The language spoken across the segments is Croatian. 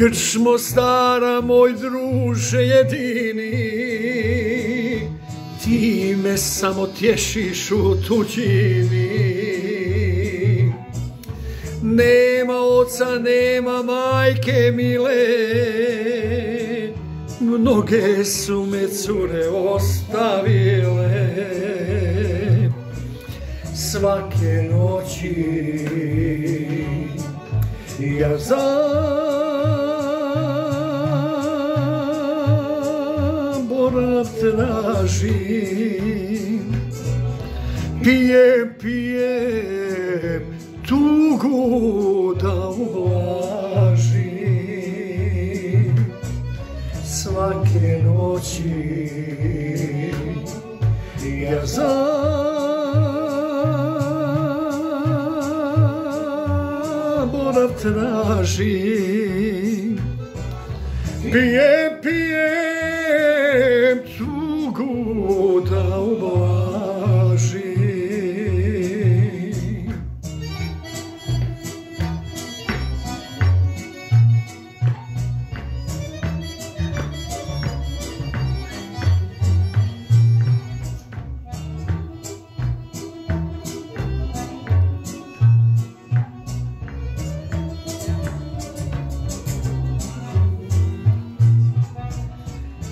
Krčmo stara, moj druže jedini, ti me samo tješiš u tuđini. Nema oca, nema majke mile, mnoge su me cure ostavile. Svake noći ja zaborav tražim Pijem, pijem tugu da ublažim. Svake noći ja zaborav tražim. Pijem, pijem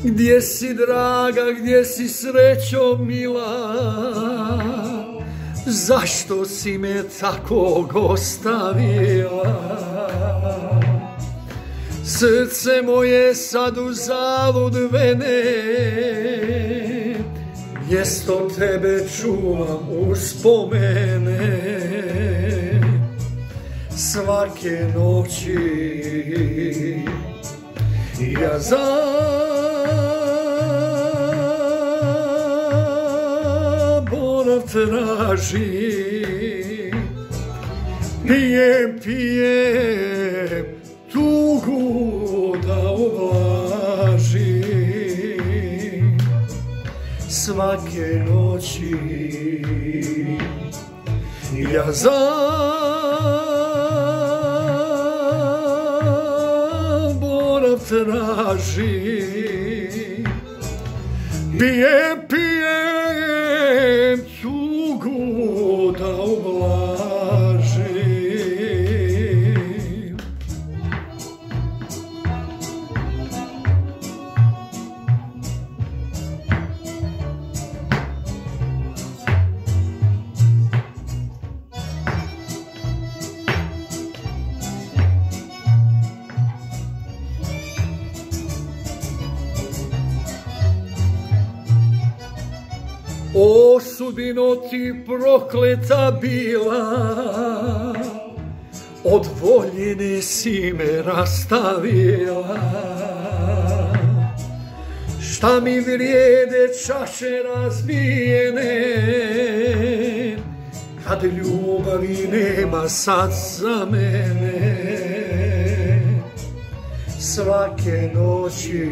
Gdje si draga, gdje si srećo mila? Zašto si me tako ostavila? Srce moje sad u zalud vene. Mjesto tebe čuvam uspomene Svake noći ja zaborav tražim. Pijem, pijem tugu da ublažim Svake noći ja zaborav tražim. Pijem, pijem sudbino ti prokleta bila, od voljene si me rastavila. Šta mi vrijede čaše razbijene, kad ljubavi nema sad za mene. Svake noći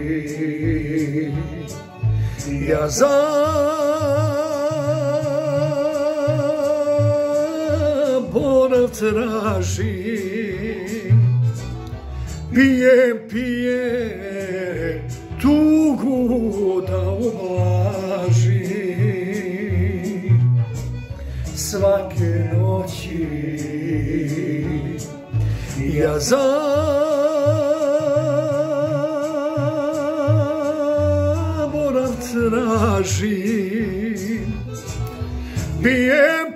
ja zaborav tražim. Pijem, pijem tugu da ublažim. Svake noći ja zaborav tražim. Pijem,